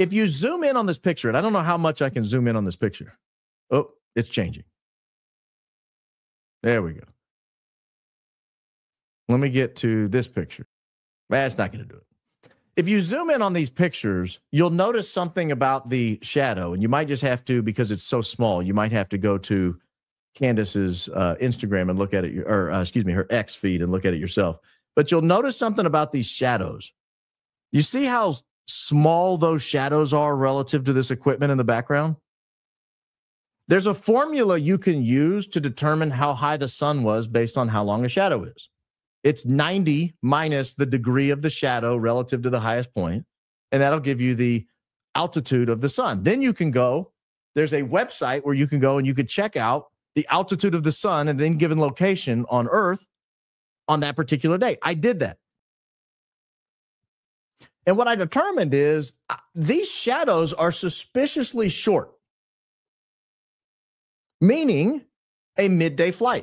If you zoom in on this picture, and I don't know how much I can zoom in on this picture. Oh, it's changing. There we go. Let me get to this picture. That's not going to do it. If you zoom in on these pictures, you'll notice something about the shadow, and you might just have to, because it's so small, you might have to go to Candace's uh, Instagram and look at it, or uh, excuse me, her X feed and look at it yourself. But you'll notice something about these shadows. You see how small those shadows are relative to this equipment in the background? There's a formula you can use to determine how high the sun was based on how long a shadow is. It's 90 minus the degree of the shadow relative to the highest point, and that'll give you the altitude of the sun. Then you can go, there's a website where you can go and you can check out the altitude of the sun and then given location on Earth on that particular day. I did that. And what I determined is uh, these shadows are suspiciously short, meaning a midday flight.